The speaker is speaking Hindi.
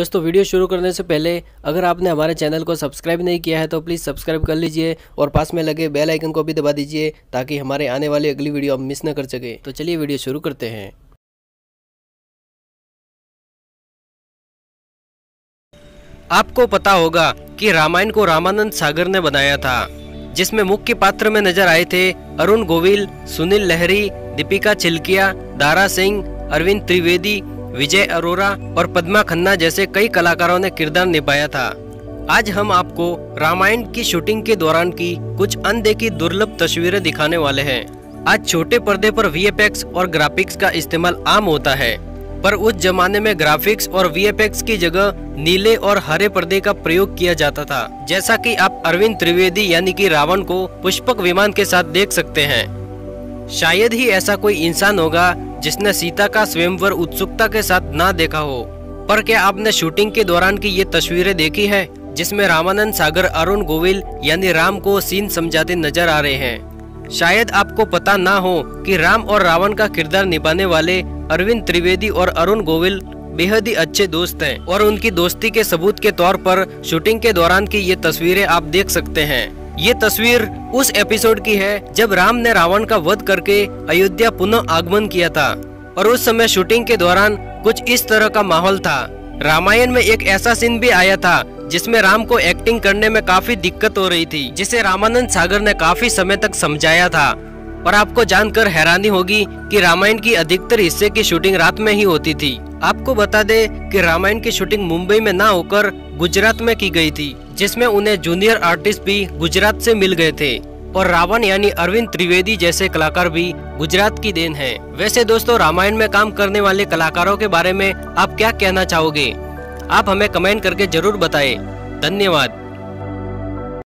दोस्तों, वीडियो शुरू करने से पहले, अगर आपने हमारे चैनल को सब्सक्राइब नहीं किया है तो प्लीज़ सब्सक्राइब कर लीजिए और पास में लगे बेल आइकन को भी दबा दीजिए ताकि हमारे आने वाली अगली वीडियो आप मिस न कर सके। तो चलिए वीडियो शुरू करते हैं। आपको पता होगा कि रामायण को रामानंद सागर ने बनाया था, जिसमें मुख्य पात्र में नज़र आए थे अरुण गोविल, सुनील लहरी, दीपिका चिल्किया, दारा सिंह, अरविंद त्रिवेदी विजय अरोरा और पद्मा खन्ना जैसे कई कलाकारों ने किरदार निभाया था। आज हम आपको रामायण की शूटिंग के दौरान की कुछ अनदेखी दुर्लभ तस्वीरें दिखाने वाले हैं। आज छोटे पर्दे पर वीएफएक्स और ग्राफिक्स का इस्तेमाल आम होता है, पर उस जमाने में ग्राफिक्स और वीएफएक्स की जगह नीले और हरे पर्दे का प्रयोग किया जाता था, जैसा कि आप अरविंद त्रिवेदी यानी कि रावण को पुष्पक विमान के साथ देख सकते हैं। शायद ही ऐसा कोई इंसान होगा जिसने सीता का स्वयंवर उत्सुकता के साथ ना देखा हो। पर क्या आपने शूटिंग के दौरान की ये तस्वीरें देखी है, जिसमें रामानंद सागर, अरुण गोविल यानी राम को सीन समझाते नज़र आ रहे हैं? शायद आपको पता ना हो कि राम और रावण का किरदार निभाने वाले अरविंद त्रिवेदी और अरुण गोविल बेहद ही अच्छे दोस्त हैं, और उनकी दोस्ती के सबूत के तौर पर शूटिंग के दौरान की ये तस्वीरें आप देख सकते हैं। ये तस्वीर उस एपिसोड की है जब राम ने रावण का वध करके अयोध्या पुनः आगमन किया था और उस समय शूटिंग के दौरान कुछ इस तरह का माहौल था। रामायण में एक ऐसा सीन भी आया था जिसमें राम को एक्टिंग करने में काफ़ी दिक्कत हो रही थी, जिसे रामानंद सागर ने काफ़ी समय तक समझाया था। और आपको जानकर हैरानी होगी कि रामायण की अधिकतर हिस्से की शूटिंग रात में ही होती थी। आपको बता दे कि रामायण की शूटिंग मुंबई में ना होकर गुजरात में की गई थी, जिसमें उन्हें जूनियर आर्टिस्ट भी गुजरात से मिल गए थे। और रावण यानी अरविंद त्रिवेदी जैसे कलाकार भी गुजरात की देन है। वैसे दोस्तों, रामायण में काम करने वाले कलाकारों के बारे में आप क्या कहना चाहोगे? आप हमें कमेंट करके ज़रूर बताए। धन्यवाद।